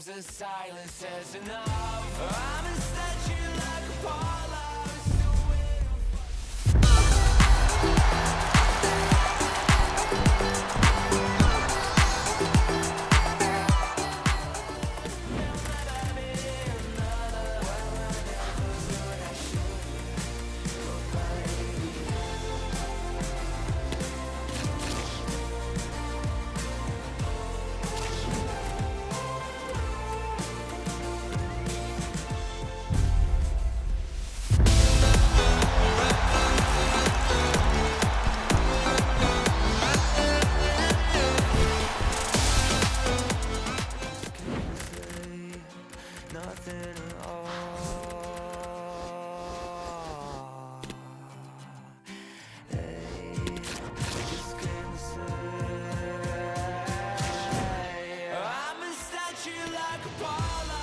Sometimes the silence says enough. I'm a statue like a part like a baller.